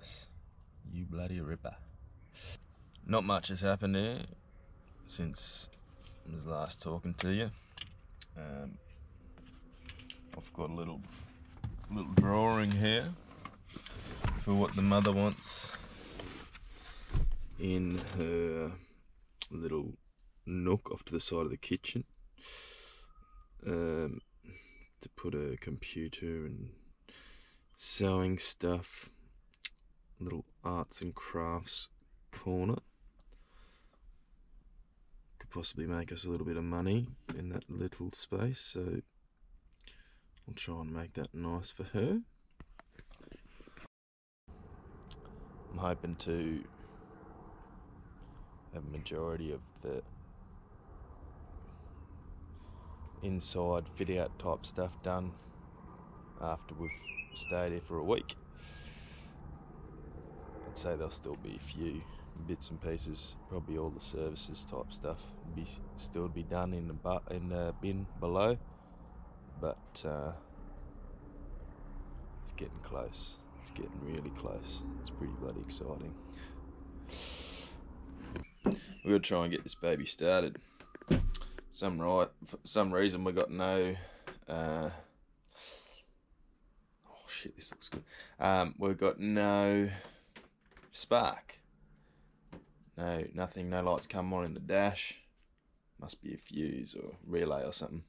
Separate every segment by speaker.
Speaker 1: bass. You bloody ripper. Not much has happened here since I was last talking to you. Um, I've got a little little drawing here for what the mother wants in her little nook off to the side of the kitchen um, to put a computer and sewing stuff, little arts and crafts corner. Could possibly make us a little bit of money in that little space, so I'll try and make that nice for her. I'm hoping to have a majority of the inside fit out type stuff done after we've stayed here for a week. Say there'll still be a few bits and pieces, probably all the services type stuff be still be done in the bu- in the bin below, but uh, it's getting close. It's getting really close. It's pretty bloody exciting. We're gonna try and get this baby started. Some right, for some reason we got no. Uh, oh shit! This looks good. Um, we've got no spark. No, nothing. No lights come on in the dash. Must be a fuse or relay or something.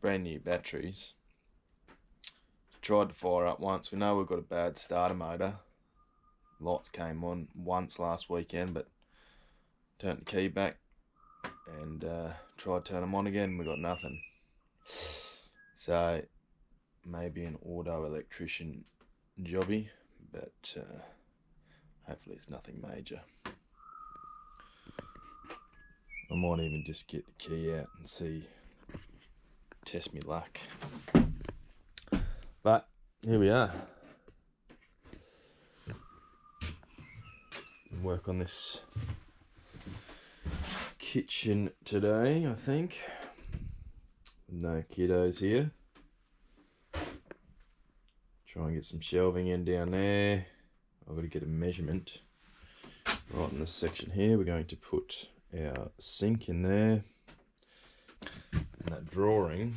Speaker 1: Brand new batteries. Tried to fire up once. We know we've got a bad starter motor. Lights came on once last weekend, but turned the key back and uh, tried to turn them on again. We got nothing. So maybe an auto electrician jobby, but uh, hopefully it's nothing major. I might even just get the key out and see, test me luck. But here we are. Work on this kitchen today, I think. No kiddos here. Try and get some shelving in down there. I've got to get a measurement right in this section here. We're going to put our sink in there. And that drawing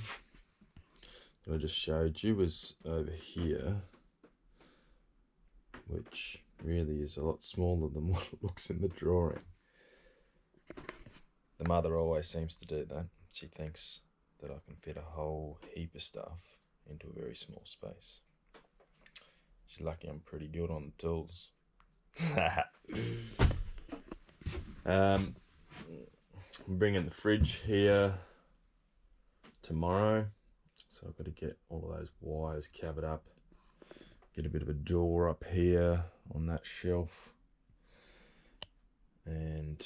Speaker 1: that I just showed you was over here, which really is a lot smaller than what it looks in the drawing. The mother always seems to do that. She thinks that I can fit a whole heap of stuff into a very small space. Lucky I'm pretty good on the tools. um, I'm bringing the fridge here tomorrow. So I've got to get all of those wires covered up. Get a bit of a door up here on that shelf. And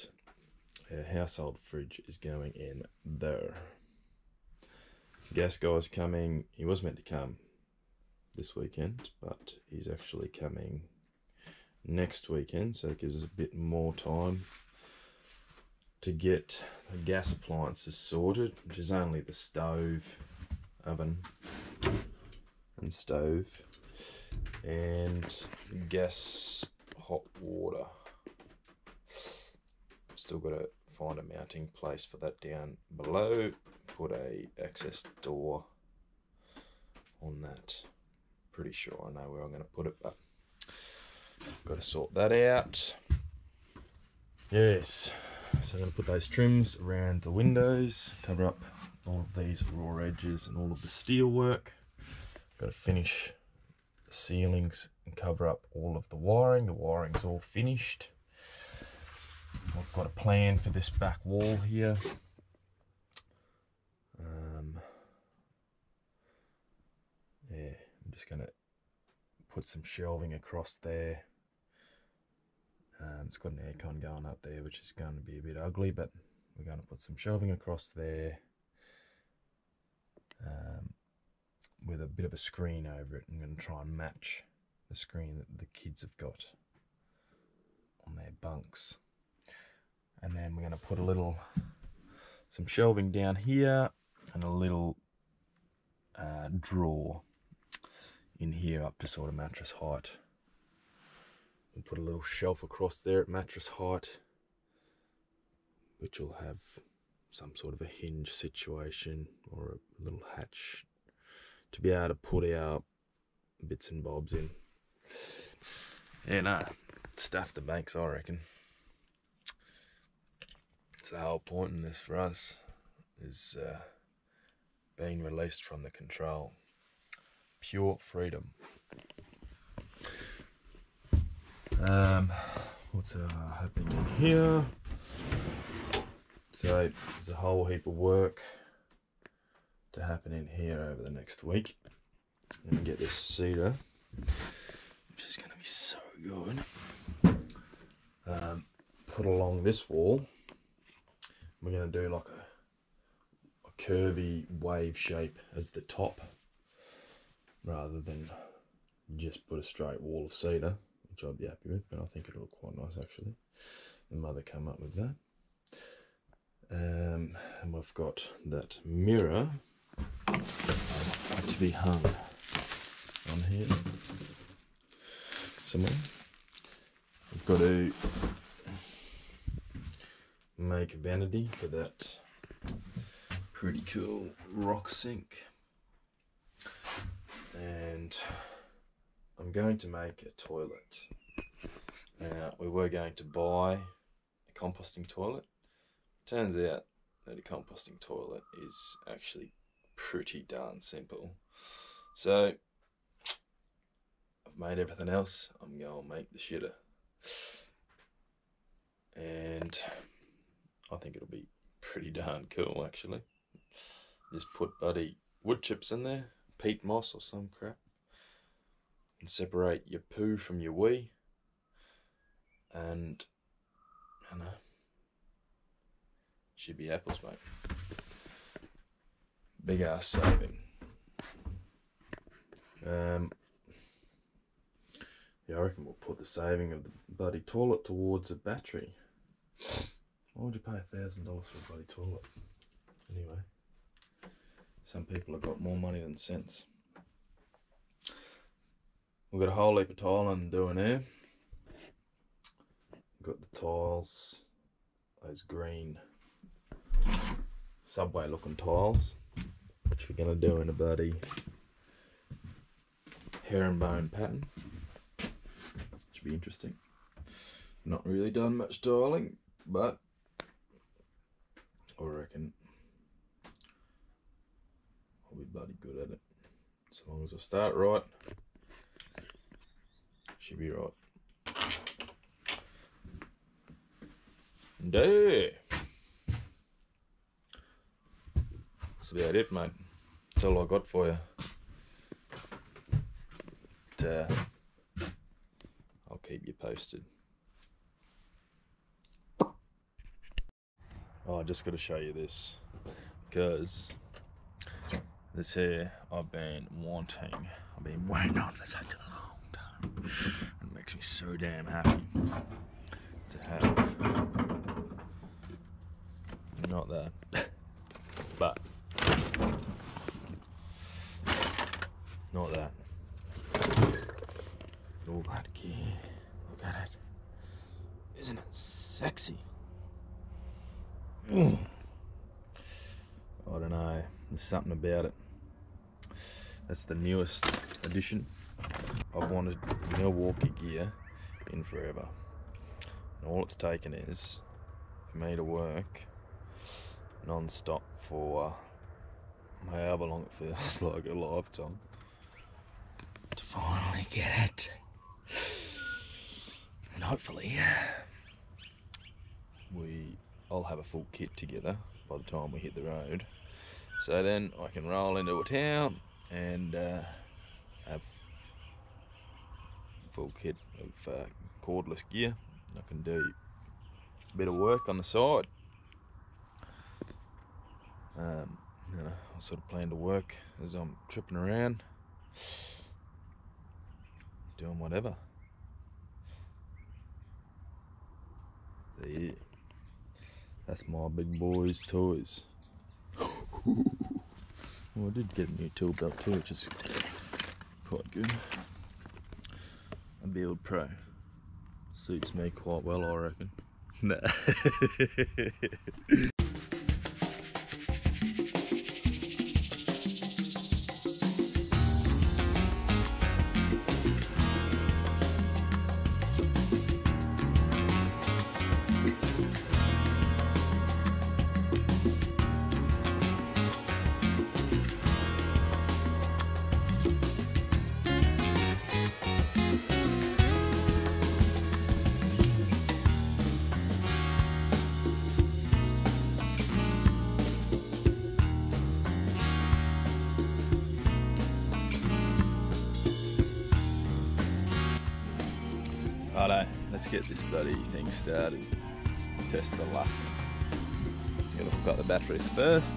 Speaker 1: a household fridge is going in there. Gas guy's coming. He was meant to come this weekend, but he's actually coming next weekend, so it gives us a bit more time to get the gas appliances sorted, which is only the stove, oven, and stove, and gas hot water. Still got to find a mounting place for that down below. Put a access door on that. Pretty sure I know where I'm going to put it, but got to sort that out. Yes, so I'm going to put those trims around the windows, cover up all of these raw edges and all of the steel work. Got to finish the ceilings and cover up all of the wiring. The wiring's all finished. I've got a plan for this back wall here. Um, yeah, just going to put some shelving across there. Um, it's got an aircon going up there, which is going to be a bit ugly, but we're going to put some shelving across there um, with a bit of a screen over it. I'm going to try and match the screen that the kids have got on their bunks and then we're going to put a little some shelving down here and a little uh, drawer in here up to sort of mattress height We'll put a little shelf across there at mattress height, which will have some sort of a hinge situation or a little hatch to be able to put our bits and bobs in. Yeah, no, staff the banks, I reckon. It's the whole point in this for us is uh, being released from the control. Pure freedom. Um, what's uh, happening in here? So there's a whole heap of work to happen in here over the next week. Let me get this cedar, which is going to be so good. Um, put along this wall. We're going to do like a, a curvy wave shape as the top, rather than just put a straight wall of cedar, which I'd be happy with. But I think it'll look quite nice actually. The mother came up with that. Um, and we've got that mirror to be hung on here somewhere. We've got to make a vanity for that pretty cool rock sink. And I'm going to make a toilet. Now, we were going to buy a composting toilet. Turns out that a composting toilet is actually pretty darn simple. So, I've made everything else. I'm going to make the shitter. And I think it'll be pretty darn cool, actually. Just put buddy wood chips in there, peat moss or some crap, and separate your poo from your wee. And, I know, should be apples, mate. Big ass saving. Um, yeah, I reckon we'll put the saving of the bloody toilet towards a battery. Why would you pay a thousand dollars for a bloody toilet? Anyway, some people have got more money than sense. We've got a whole heap of tiling doing here. We've got the tiles, those green subway looking tiles, which we're going to do in a bloody herringbone pattern. Should be interesting. Not really done much tiling, but I reckon I'll be bloody good at it. As long as I start right, should be right. There. That's about it, mate. That's all I got for you. But, uh, I'll keep you posted. Oh, I just got to show you this because this here I've been wanting. I've been waiting on for such a long time. It makes me so damn happy to have. Not that, but not that. Look at it. Look at it. Isn't it sexy? Mm. I don't know. There's something about it. That's the newest addition. I've wanted Milwaukee gear in forever. And all it's taken is for me to work non-stop for however long it feels like a lifetime to finally get it. And hopefully we I'll have a full kit together by the time we hit the road. So then I can roll into a town and uh, have full kit of uh, cordless gear. I can do a bit of work on the side. Um, you know, I sort of plan to work as I'm tripping around, doing whatever. So yeah, that's my big boy's toys. well, I did get a new tool belt too, which is quite good. A Build Pro. Suits me quite well, I reckon. Nah. get this bloody thing started. Test the luck. Gotta hook up the batteries first.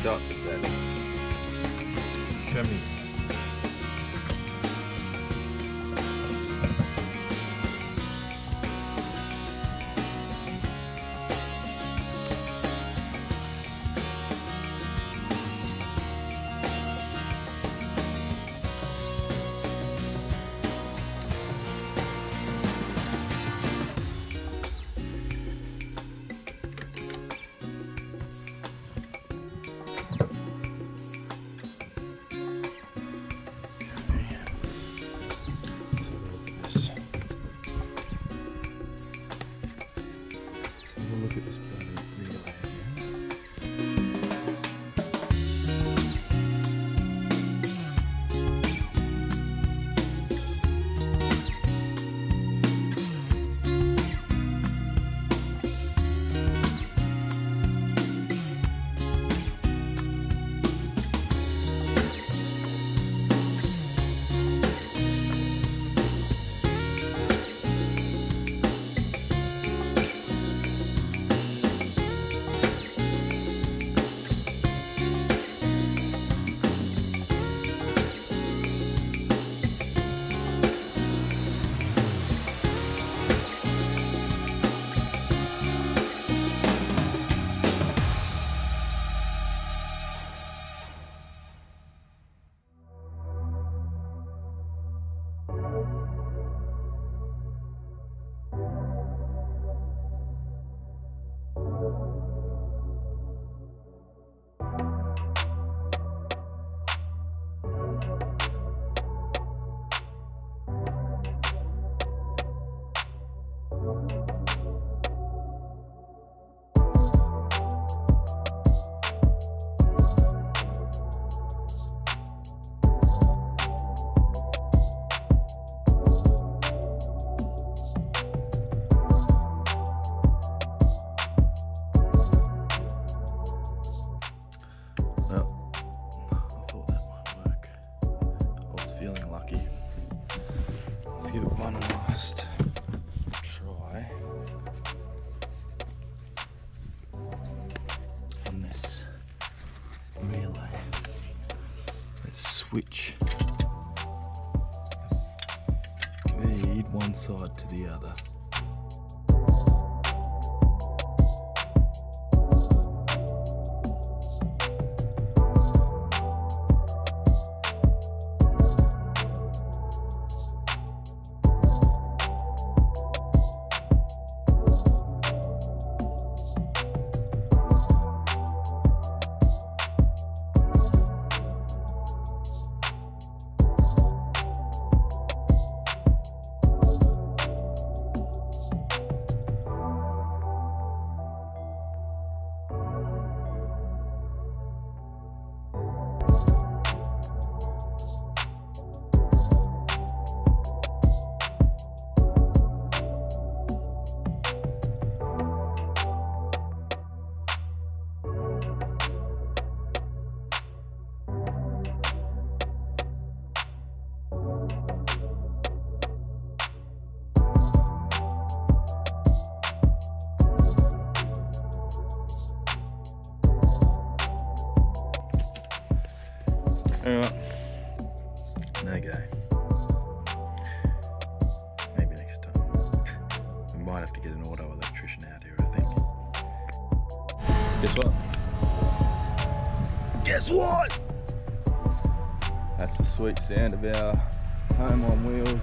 Speaker 1: Stop with Guess what? Guess what? That's the sweet sound of our home on wheels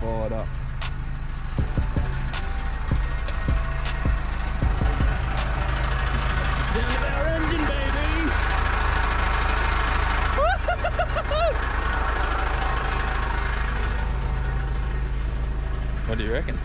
Speaker 1: fired up. That's the sound of our engine, baby! What do you reckon?